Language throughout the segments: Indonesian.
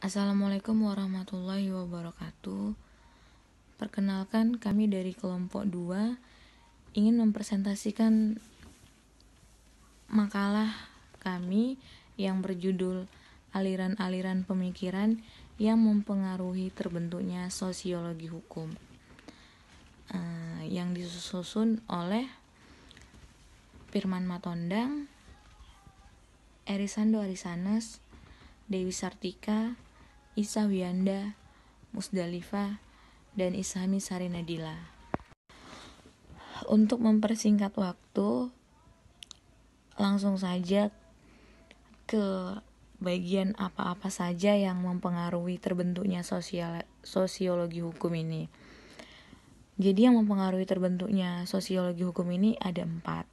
Assalamualaikum warahmatullahi wabarakatuh. Perkenalkan kami dari kelompok 2 ingin mempresentasikan makalah kami yang berjudul Aliran-aliran pemikiran yang mempengaruhi terbentuknya sosiologi hukum. Uh, yang disusun oleh Firman Matondang, Erisando Arisanes, Dewi Sartika, Isa Wianda, Musdalifah, dan Ishami Sarinadila. Untuk mempersingkat waktu, langsung saja ke bagian apa-apa saja yang mempengaruhi terbentuknya sosial, sosiologi hukum ini. Jadi yang mempengaruhi terbentuknya sosiologi hukum ini ada empat.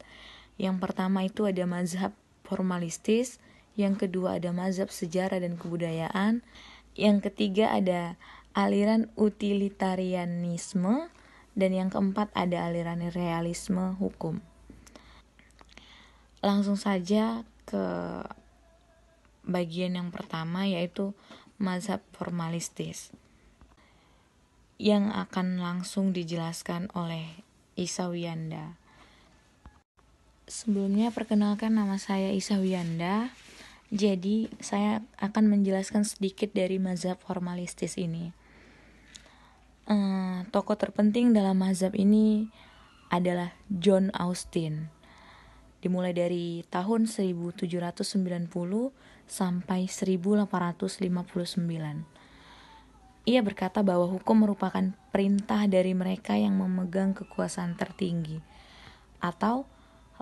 Yang pertama itu ada mazhab formalistis, yang kedua ada mazhab sejarah dan kebudayaan, yang ketiga ada aliran utilitarianisme dan yang keempat ada aliran realisme hukum. Langsung saja ke bagian yang pertama yaitu mazhab formalistis yang akan langsung dijelaskan oleh Isa Wiyanda. Sebelumnya perkenalkan nama saya Isa Wiyanda. Jadi, saya akan menjelaskan sedikit dari mazhab formalistis ini. Uh, tokoh terpenting dalam mazhab ini adalah John Austin. Dimulai dari tahun 1790 sampai 1859. Ia berkata bahwa hukum merupakan perintah dari mereka yang memegang kekuasaan tertinggi atau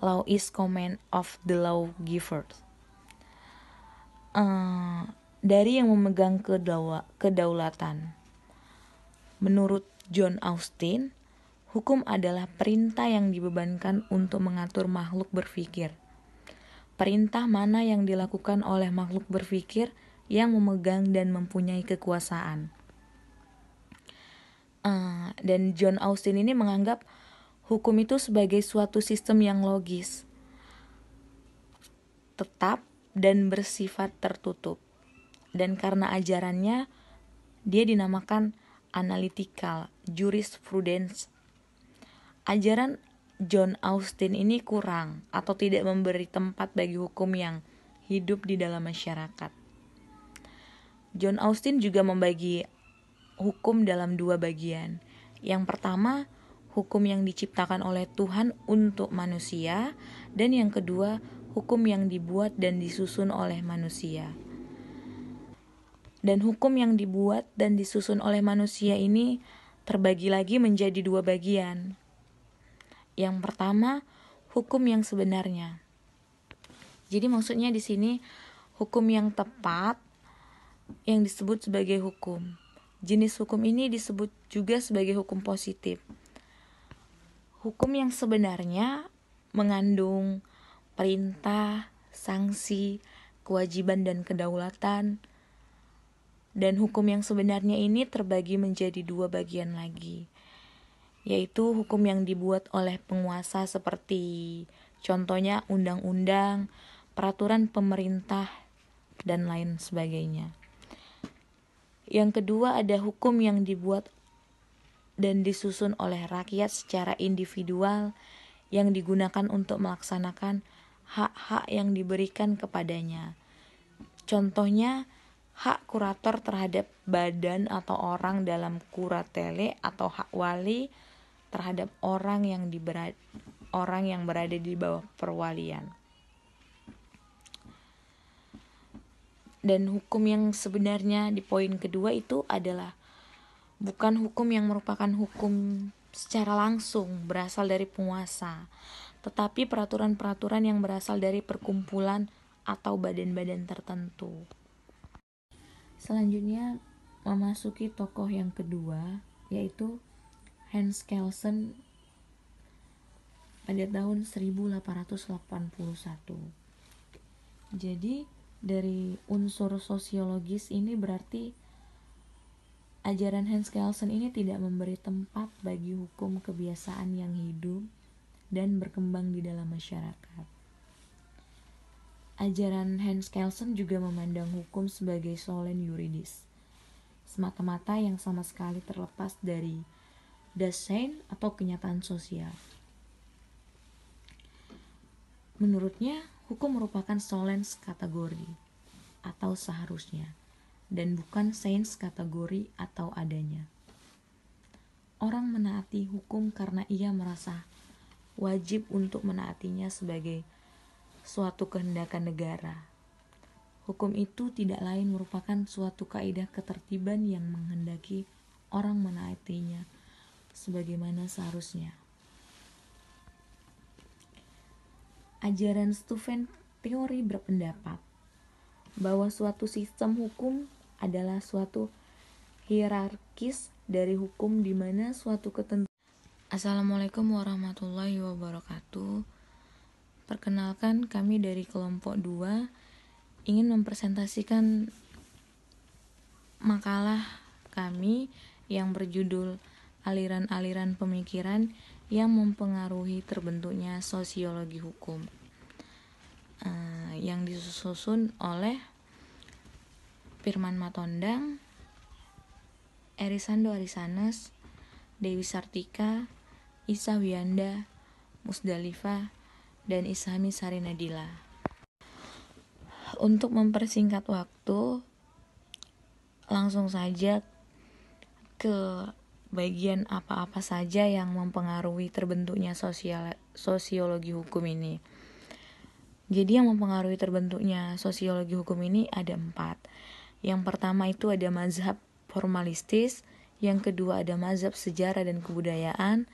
law is command of the lawgivers uh, dari yang memegang kedaula, kedaulatan. Menurut John Austin, hukum adalah perintah yang dibebankan untuk mengatur makhluk berpikir. Perintah mana yang dilakukan oleh makhluk berpikir yang memegang dan mempunyai kekuasaan. Uh, dan John Austin ini menganggap hukum itu sebagai suatu sistem yang logis, tetap dan bersifat tertutup. Dan karena ajarannya, dia dinamakan analytical jurisprudence. Ajaran John Austin ini kurang atau tidak memberi tempat bagi hukum yang hidup di dalam masyarakat. John Austin juga membagi hukum dalam dua bagian. Yang pertama, hukum yang diciptakan oleh Tuhan untuk manusia, dan yang kedua, hukum yang dibuat dan disusun oleh manusia. Dan hukum yang dibuat dan disusun oleh manusia ini terbagi lagi menjadi dua bagian. Yang pertama, hukum yang sebenarnya. Jadi maksudnya di sini hukum yang tepat yang disebut sebagai hukum. Jenis hukum ini disebut juga sebagai hukum positif. Hukum yang sebenarnya mengandung perintah, sanksi, kewajiban dan kedaulatan. Dan hukum yang sebenarnya ini terbagi menjadi dua bagian lagi, yaitu hukum yang dibuat oleh penguasa seperti contohnya undang-undang, peraturan pemerintah, dan lain sebagainya. Yang kedua ada hukum yang dibuat dan disusun oleh rakyat secara individual yang digunakan untuk melaksanakan hak-hak yang diberikan kepadanya. Contohnya, hak kurator terhadap badan atau orang dalam kuratele atau hak wali terhadap orang yang diberad, orang yang berada di bawah perwalian. Dan hukum yang sebenarnya di poin kedua itu adalah bukan hukum yang merupakan hukum secara langsung berasal dari penguasa, tetapi peraturan-peraturan yang berasal dari perkumpulan atau badan-badan tertentu. Selanjutnya memasuki tokoh yang kedua yaitu Hans Kelsen pada tahun 1881. Jadi dari unsur sosiologis ini berarti ajaran Hans Kelsen ini tidak memberi tempat bagi hukum kebiasaan yang hidup dan berkembang di dalam masyarakat. Ajaran Hans Kelsen juga memandang hukum sebagai solen yuridis, semata-mata yang sama sekali terlepas dari desain atau kenyataan sosial. Menurutnya, hukum merupakan solens kategori atau seharusnya, dan bukan sains kategori atau adanya. Orang menaati hukum karena ia merasa wajib untuk menaatinya sebagai suatu kehendakan negara. Hukum itu tidak lain merupakan suatu kaidah ketertiban yang menghendaki orang menaatinya sebagaimana seharusnya. Ajaran Stufen teori berpendapat bahwa suatu sistem hukum adalah suatu hierarkis dari hukum di mana suatu ketentuan Assalamualaikum warahmatullahi wabarakatuh. Perkenalkan kami dari kelompok 2 ingin mempresentasikan makalah kami yang berjudul aliran-aliran pemikiran yang mempengaruhi terbentuknya sosiologi hukum uh, yang disusun oleh Firman Matondang, Erisando Arisanes, Dewi Sartika, Isa Wianda, Musdalifah, dan Ishami Sarinadila. Untuk mempersingkat waktu, langsung saja ke bagian apa-apa saja yang mempengaruhi terbentuknya sosial, sosiologi hukum ini. Jadi yang mempengaruhi terbentuknya sosiologi hukum ini ada empat. Yang pertama itu ada mazhab formalistis, yang kedua ada mazhab sejarah dan kebudayaan,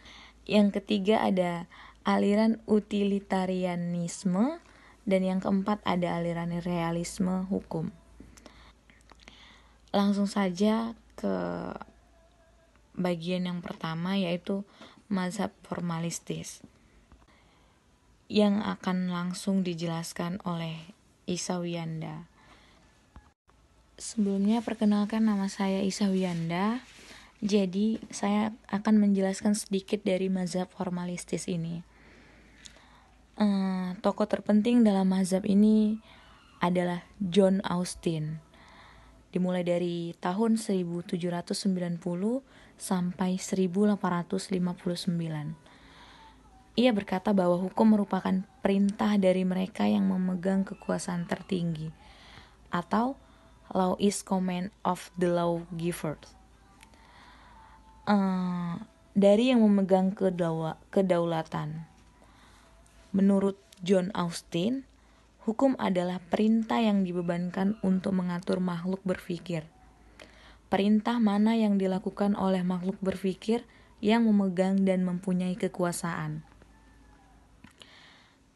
yang ketiga ada aliran utilitarianisme dan yang keempat ada aliran realisme hukum. Langsung saja ke bagian yang pertama yaitu mazhab formalistis yang akan langsung dijelaskan oleh Isa Wiyanda. Sebelumnya perkenalkan nama saya Isa Wiyanda. Jadi saya akan menjelaskan sedikit dari mazhab formalistis ini. Uh, tokoh terpenting dalam mazhab ini adalah John Austin. Dimulai dari tahun 1790 sampai 1859. Ia berkata bahwa hukum merupakan perintah dari mereka yang memegang kekuasaan tertinggi atau law is command of the lawgivers uh, dari yang memegang kedawa, kedaulatan. Menurut John Austin, hukum adalah perintah yang dibebankan untuk mengatur makhluk berpikir. Perintah mana yang dilakukan oleh makhluk berpikir yang memegang dan mempunyai kekuasaan.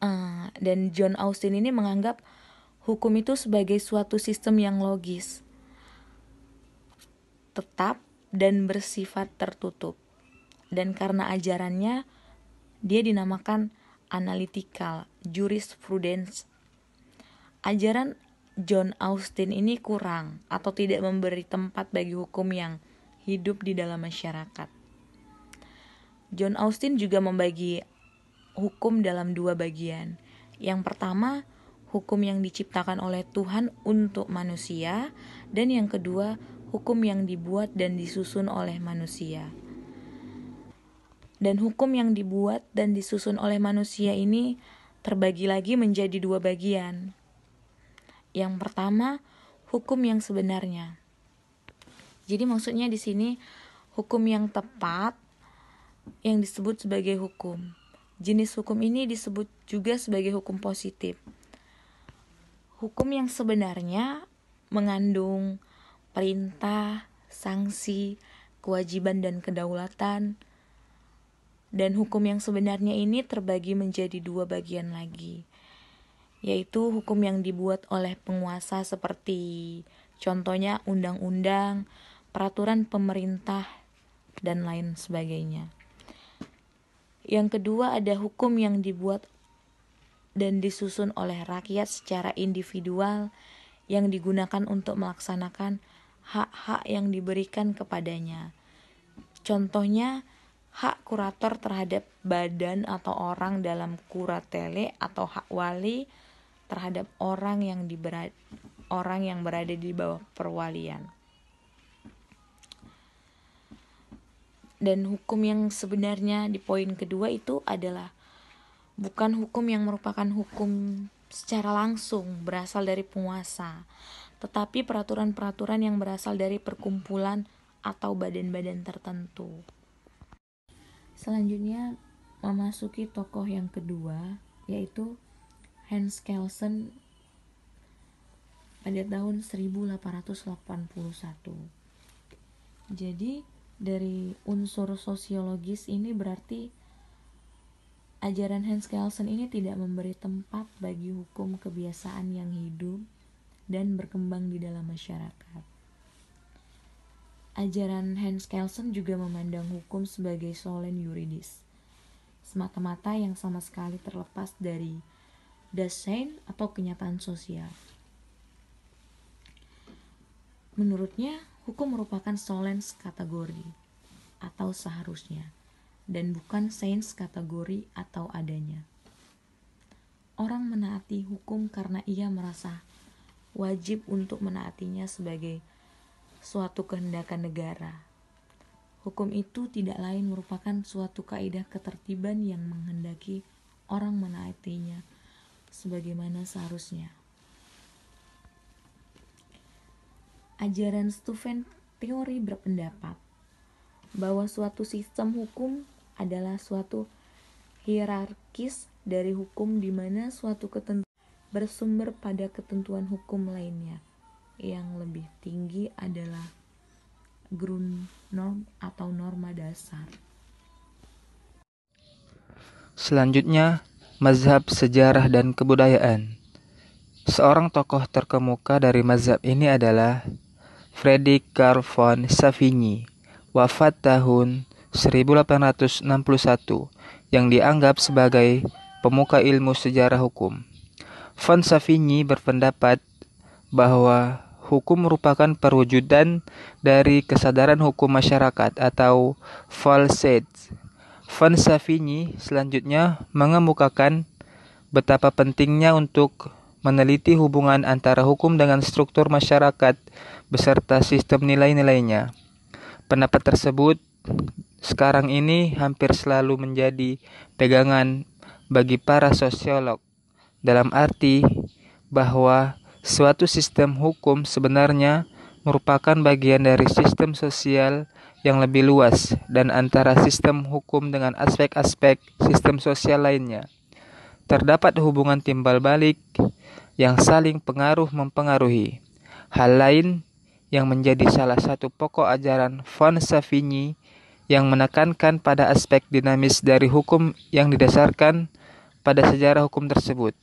Uh, dan John Austin ini menganggap hukum itu sebagai suatu sistem yang logis, tetap dan bersifat tertutup. Dan karena ajarannya, dia dinamakan analytical jurisprudence. Ajaran John Austin ini kurang atau tidak memberi tempat bagi hukum yang hidup di dalam masyarakat. John Austin juga membagi hukum dalam dua bagian. Yang pertama, hukum yang diciptakan oleh Tuhan untuk manusia, dan yang kedua, hukum yang dibuat dan disusun oleh manusia. Dan hukum yang dibuat dan disusun oleh manusia ini terbagi lagi menjadi dua bagian. Yang pertama, hukum yang sebenarnya. Jadi maksudnya di sini hukum yang tepat yang disebut sebagai hukum. Jenis hukum ini disebut juga sebagai hukum positif. Hukum yang sebenarnya mengandung perintah, sanksi, kewajiban dan kedaulatan. Dan hukum yang sebenarnya ini terbagi menjadi dua bagian lagi, yaitu hukum yang dibuat oleh penguasa seperti contohnya undang-undang, peraturan pemerintah, dan lain sebagainya. Yang kedua ada hukum yang dibuat dan disusun oleh rakyat secara individual yang digunakan untuk melaksanakan hak-hak yang diberikan kepadanya. Contohnya, hak kurator terhadap badan atau orang dalam kuratele atau hak wali terhadap orang yang diberad orang yang berada di bawah perwalian. Dan hukum yang sebenarnya di poin kedua itu adalah bukan hukum yang merupakan hukum secara langsung berasal dari penguasa, tetapi peraturan-peraturan yang berasal dari perkumpulan atau badan-badan tertentu. Selanjutnya memasuki tokoh yang kedua yaitu Hans Kelsen pada tahun 1881. Jadi dari unsur sosiologis ini berarti ajaran Hans Kelsen ini tidak memberi tempat bagi hukum kebiasaan yang hidup dan berkembang di dalam masyarakat. Ajaran Hans Kelsen juga memandang hukum sebagai solen yuridis, semata-mata yang sama sekali terlepas dari desain atau kenyataan sosial. Menurutnya, hukum merupakan solens kategori atau seharusnya, dan bukan sains kategori atau adanya. Orang menaati hukum karena ia merasa wajib untuk menaatinya sebagai suatu kehendakan negara. Hukum itu tidak lain merupakan suatu kaidah ketertiban yang menghendaki orang menaatinya sebagaimana seharusnya. ajaran Stufen teori berpendapat bahwa suatu sistem hukum adalah suatu hierarkis dari hukum di mana suatu ketentuan bersumber pada ketentuan hukum lainnya. Yang lebih tinggi adalah Grundnorm atau norma dasar. Selanjutnya, mazhab sejarah dan kebudayaan. Seorang tokoh terkemuka dari mazhab ini adalah Fredrik Karl von Savigny, wafat tahun 1861, yang dianggap sebagai pemuka ilmu sejarah hukum. Von Savigny berpendapat bahwa hukum merupakan perwujudan dari kesadaran hukum masyarakat atau Volksrecht. Von Savigny selanjutnya mengemukakan betapa pentingnya untuk meneliti hubungan antara hukum dengan struktur masyarakat beserta sistem nilai-nilainya. Pendapat tersebut sekarang ini hampir selalu menjadi pegangan bagi para sosiolog dalam arti bahwa suatu sistem hukum sebenarnya merupakan bagian dari sistem sosial yang lebih luas dan antara sistem hukum dengan aspek-aspek sistem sosial lainnya. Terdapat hubungan timbal balik yang saling pengaruh mempengaruhi. Hal lain yang menjadi salah satu pokok ajaran von Savigny yang menekankan pada aspek dinamis dari hukum yang didasarkan pada sejarah hukum tersebut.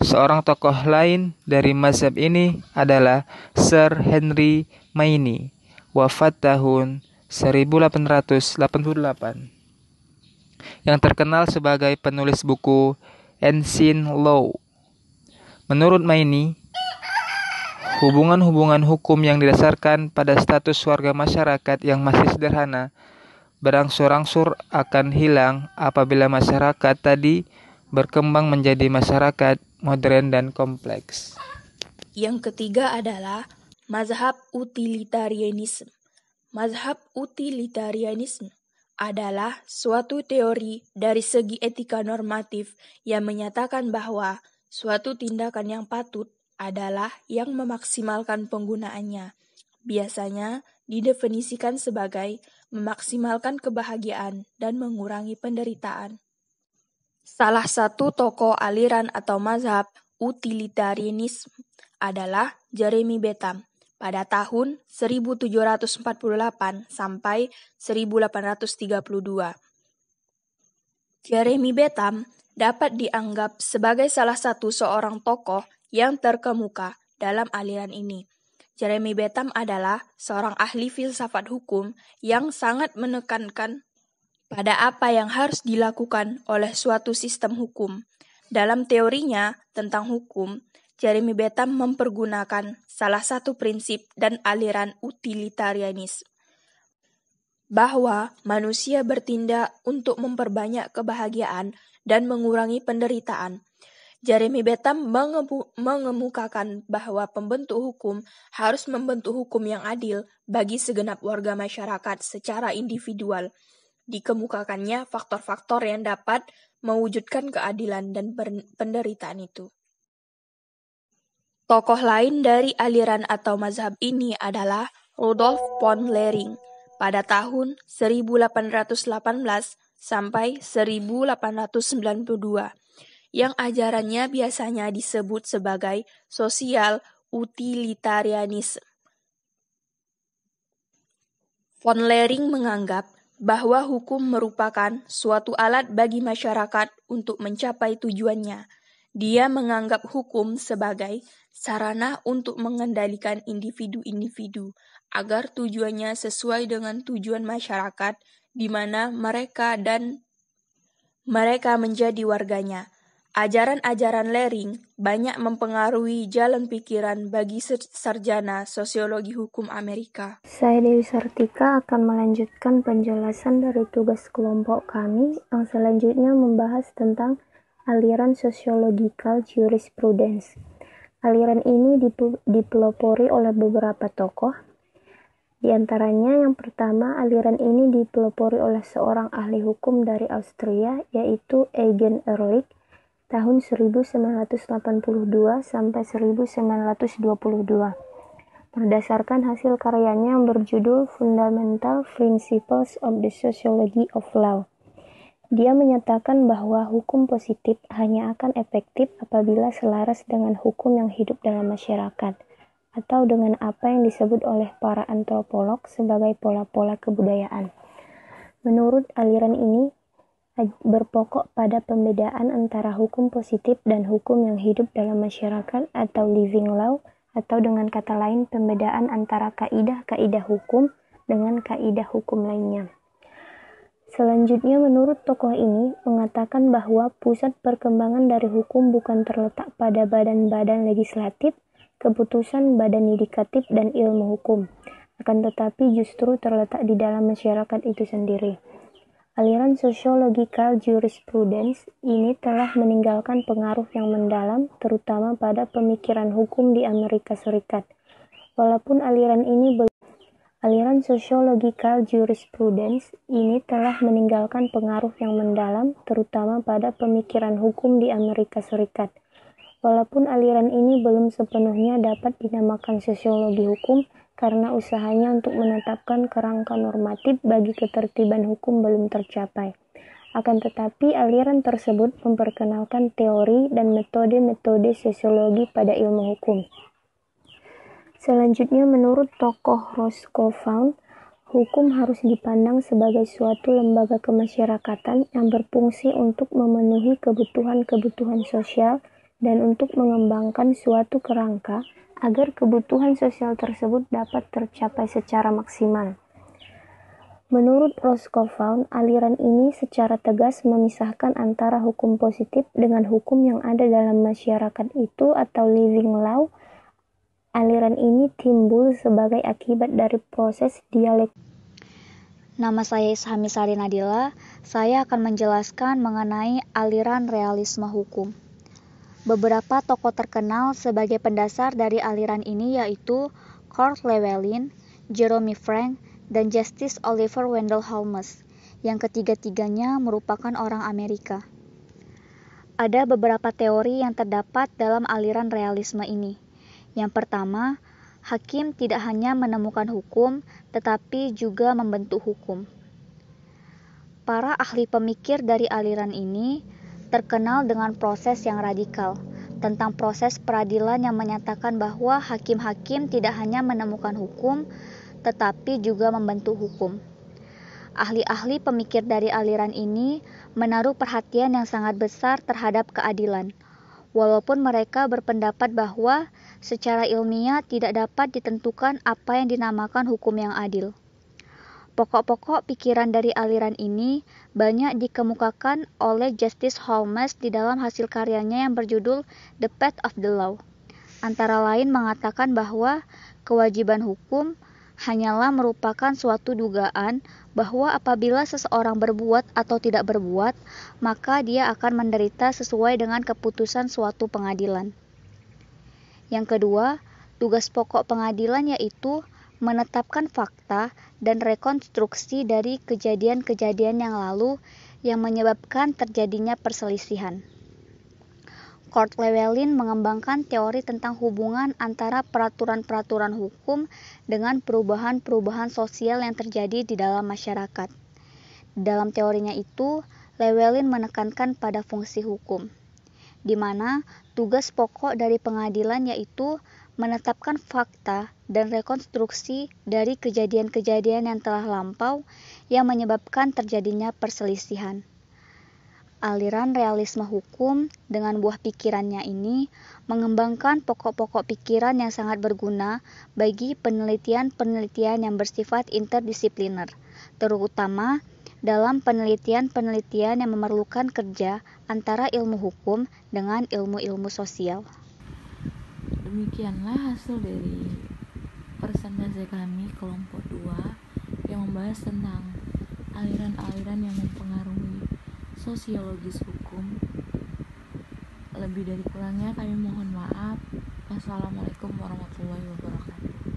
Seorang tokoh lain dari mazhab ini adalah Sir Henry Maini, wafat tahun 1888, yang terkenal sebagai penulis buku Ancient Law. Menurut Maini, Hubungan-hubungan hukum yang didasarkan pada status warga masyarakat yang masih sederhana berangsur-angsur akan hilang apabila masyarakat tadi berkembang menjadi masyarakat modern dan kompleks. Yang ketiga adalah mazhab utilitarianisme. Mazhab utilitarianisme adalah suatu teori dari segi etika normatif yang menyatakan bahwa suatu tindakan yang patut adalah yang memaksimalkan penggunaannya. Biasanya didefinisikan sebagai memaksimalkan kebahagiaan dan mengurangi penderitaan. Salah satu tokoh aliran atau mazhab utilitarianisme adalah Jeremy Bentham pada tahun 1748 sampai 1832. Jeremy Bentham dapat dianggap sebagai salah satu seorang tokoh yang terkemuka dalam aliran ini. Jeremy Bentham adalah seorang ahli filsafat hukum yang sangat menekankan pada apa yang harus dilakukan oleh suatu sistem hukum. Dalam teorinya tentang hukum, Jeremy Bentham mempergunakan salah satu prinsip dan aliran utilitarianisme bahwa manusia bertindak untuk memperbanyak kebahagiaan dan mengurangi penderitaan Jeremy Bentham mengemukakan bahwa pembentuk hukum harus membentuk hukum yang adil bagi segenap warga masyarakat secara individual. Dikemukakannya faktor-faktor yang dapat mewujudkan keadilan dan penderitaan itu. Tokoh lain dari aliran atau mazhab ini adalah Rudolf von Lering pada tahun 1818 sampai 1892 yang ajarannya biasanya disebut sebagai sosial utilitarianisme. Von Lering menganggap bahwa hukum merupakan suatu alat bagi masyarakat untuk mencapai tujuannya. Dia menganggap hukum sebagai sarana untuk mengendalikan individu-individu agar tujuannya sesuai dengan tujuan masyarakat di mana mereka dan mereka menjadi warganya. Ajaran-ajaran Lering banyak mempengaruhi jalan pikiran bagi sarjana sosiologi hukum Amerika. Saya Dewi Sartika akan melanjutkan penjelasan dari tugas kelompok kami yang selanjutnya membahas tentang aliran sosiologikal jurisprudence. Aliran ini dipelopori oleh beberapa tokoh. Di antaranya yang pertama, aliran ini dipelopori oleh seorang ahli hukum dari Austria, yaitu Eugen Ehrlich, tahun 1982 sampai 1922 berdasarkan hasil karyanya yang berjudul Fundamental Principles of the Sociology of Law. Dia menyatakan bahwa hukum positif hanya akan efektif apabila selaras dengan hukum yang hidup dalam masyarakat, atau dengan apa yang disebut oleh para antropolog sebagai pola-pola kebudayaan. Menurut aliran ini, berpokok pada pembedaan antara hukum positif dan hukum yang hidup dalam masyarakat atau living law atau dengan kata lain pembedaan antara kaidah-kaidah hukum dengan kaidah hukum lainnya. Selanjutnya menurut tokoh ini mengatakan bahwa pusat perkembangan dari hukum bukan terletak pada badan-badan legislatif, keputusan badan yudikatif dan ilmu hukum, akan tetapi justru terletak di dalam masyarakat itu sendiri. Aliran sosiologikal jurisprudence ini telah meninggalkan pengaruh yang mendalam, terutama pada pemikiran hukum di Amerika Serikat. Walaupun aliran ini aliran sosiologikal jurisprudence ini telah meninggalkan pengaruh yang mendalam, terutama pada pemikiran hukum di Amerika Serikat. Walaupun aliran ini belum sepenuhnya dapat dinamakan sosiologi hukum, karena usahanya untuk menetapkan kerangka normatif bagi ketertiban hukum belum tercapai. Akan tetapi, aliran tersebut memperkenalkan teori dan metode-metode sosiologi pada ilmu hukum. Selanjutnya, menurut tokoh Roscoe hukum harus dipandang sebagai suatu lembaga kemasyarakatan yang berfungsi untuk memenuhi kebutuhan-kebutuhan sosial dan untuk mengembangkan suatu kerangka agar kebutuhan sosial tersebut dapat tercapai secara maksimal. Menurut Roscoe aliran ini secara tegas memisahkan antara hukum positif dengan hukum yang ada dalam masyarakat itu atau living law. Aliran ini timbul sebagai akibat dari proses dialek. Nama saya Ishami Sari Nadila. Saya akan menjelaskan mengenai aliran realisme hukum. Beberapa tokoh terkenal sebagai pendasar dari aliran ini yaitu Kurt Llewellyn, Jeremy Frank, dan Justice Oliver Wendell Holmes, yang ketiga-tiganya merupakan orang Amerika. Ada beberapa teori yang terdapat dalam aliran realisme ini. Yang pertama, hakim tidak hanya menemukan hukum, tetapi juga membentuk hukum. Para ahli pemikir dari aliran ini terkenal dengan proses yang radikal, tentang proses peradilan yang menyatakan bahwa hakim-hakim tidak hanya menemukan hukum, tetapi juga membentuk hukum. Ahli-ahli pemikir dari aliran ini menaruh perhatian yang sangat besar terhadap keadilan, walaupun mereka berpendapat bahwa secara ilmiah tidak dapat ditentukan apa yang dinamakan hukum yang adil. Pokok-pokok pikiran dari aliran ini banyak dikemukakan oleh Justice Holmes di dalam hasil karyanya yang berjudul The Path of the Law. Antara lain mengatakan bahwa kewajiban hukum hanyalah merupakan suatu dugaan bahwa apabila seseorang berbuat atau tidak berbuat, maka dia akan menderita sesuai dengan keputusan suatu pengadilan. Yang kedua, tugas pokok pengadilan yaitu menetapkan fakta dan rekonstruksi dari kejadian-kejadian yang lalu yang menyebabkan terjadinya perselisihan. Kurt Llewellyn mengembangkan teori tentang hubungan antara peraturan-peraturan hukum dengan perubahan-perubahan sosial yang terjadi di dalam masyarakat. Dalam teorinya itu, Llewellyn menekankan pada fungsi hukum, di mana tugas pokok dari pengadilan yaitu menetapkan fakta dan rekonstruksi dari kejadian-kejadian yang telah lampau yang menyebabkan terjadinya perselisihan aliran realisme hukum dengan buah pikirannya ini mengembangkan pokok-pokok pikiran yang sangat berguna bagi penelitian-penelitian yang bersifat interdisipliner, terutama dalam penelitian-penelitian yang memerlukan kerja antara ilmu hukum dengan ilmu-ilmu sosial. Demikianlah hasil dari persentase kami kelompok 2 yang membahas tentang aliran-aliran yang mempengaruhi sosiologis hukum. Lebih dari kurangnya kami mohon maaf. Wassalamualaikum warahmatullahi wabarakatuh